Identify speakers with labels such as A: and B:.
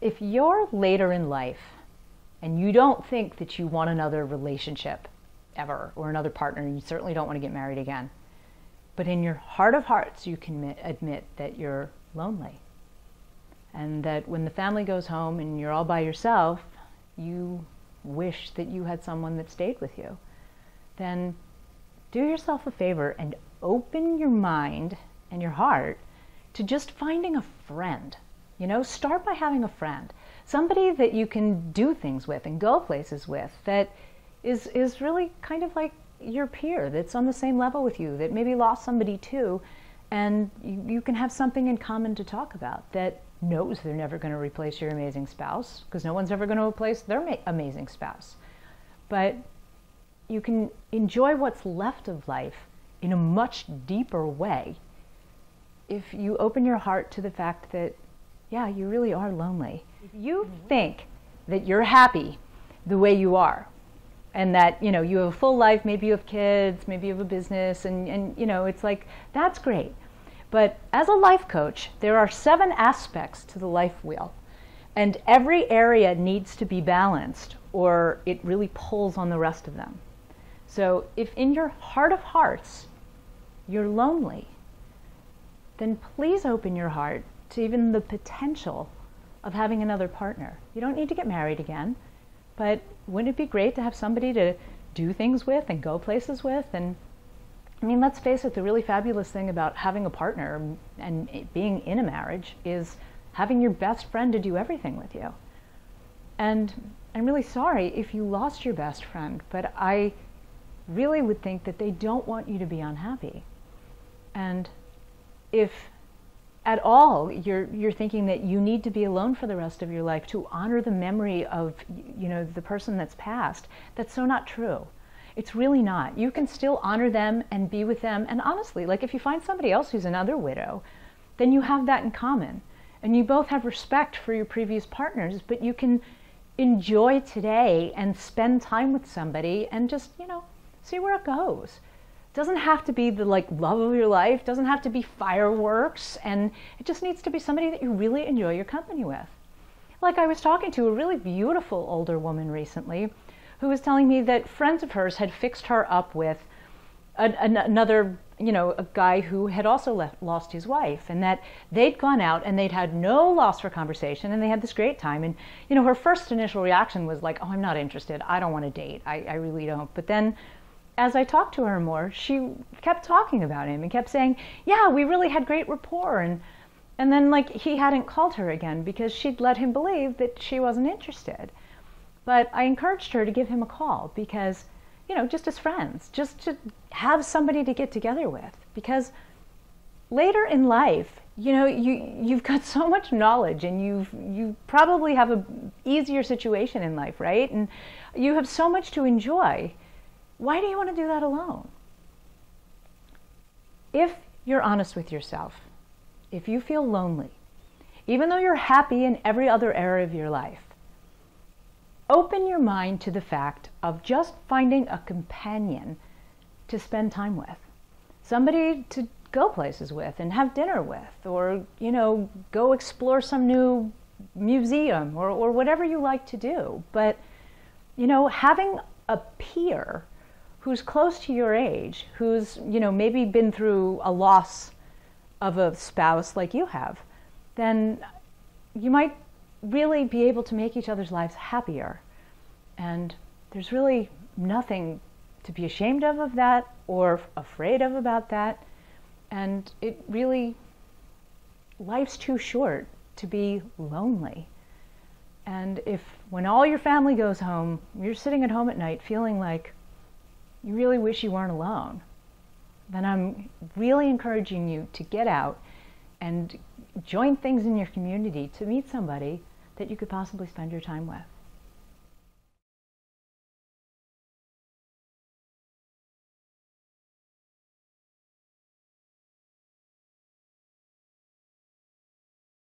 A: if you're later in life and you don't think that you want another relationship ever or another partner, and you certainly don't want to get married again, but in your heart of hearts, you can admit that you're lonely. And that when the family goes home and you're all by yourself, you wish that you had someone that stayed with you. Then do yourself a favor and open your mind and your heart to just finding a friend. You know, start by having a friend, somebody that you can do things with and go places with that is, is really kind of like your peer that's on the same level with you, that maybe lost somebody too, and you, you can have something in common to talk about that knows they're never going to replace your amazing spouse because no one's ever going to replace their ma- amazing spouse. But you can enjoy what's left of life in a much deeper way if you open your heart to the fact that, yeah, you really are lonely. If you think that you're happy the way you are, and that you know you have a full life maybe you have kids maybe you have a business and, and you know it's like that's great. But as a life coach there are seven aspects to the life wheel. And every area needs to be balanced or it really pulls on the rest of them. So if in your heart of hearts you're lonely then please open your heart to even the potential of having another partner you don't need to get married again but wouldn't it be great to have somebody to do things with and go places with? And I mean, let's face it, the really fabulous thing about having a partner and being in a marriage is having your best friend to do everything with you. And I'm really sorry if you lost your best friend, but I really would think that they don't want you to be unhappy. And if at all. You're you're thinking that you need to be alone for the rest of your life to honor the memory of you know the person that's passed. That's so not true. It's really not. You can still honor them and be with them. And honestly like if you find somebody else who's another widow then you have that in common. And you both have respect for your previous partners but you can enjoy today and spend time with somebody and just you know see where it goes doesn't have to be the like love of your life doesn't have to be fireworks and it just needs to be somebody that you really enjoy your company with. Like i was talking to a really beautiful older woman recently who was telling me that friends of hers had fixed her up with a, an, another you know a guy who had also left, lost his wife and that they'd gone out and they'd had no loss for conversation and they had this great time and you know her first initial reaction was like oh i'm not interested. I don't want to date. I, I really don't. But then as I talked to her more, she kept talking about him and kept saying, "Yeah, we really had great rapport." And and then like he hadn't called her again because she'd let him believe that she wasn't interested. But I encouraged her to give him a call because, you know, just as friends, just to have somebody to get together with because later in life, you know, you you've got so much knowledge and you've you probably have a easier situation in life, right? And you have so much to enjoy why do you want to do that alone? If you're honest with yourself, if you feel lonely, even though you're happy in every other area of your life, open your mind to the fact of just finding a companion to spend time with. Somebody to go places with and have dinner with, or, you know, go explore some new museum or, or whatever you like to do. But, you know, having a peer who's close to your age, who's, you know, maybe been through a loss of a spouse like you have, then you might really be able to make each other's lives happier. And there's really nothing to be ashamed of of that or afraid of about that. And it really, life's too short to be lonely. And if when all your family goes home, you're sitting at home at night feeling like, you really wish you weren't alone, then I'm really encouraging you to get out and join things in your community to meet somebody that you could possibly spend your time with.